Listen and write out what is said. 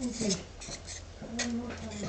Okay. One more time.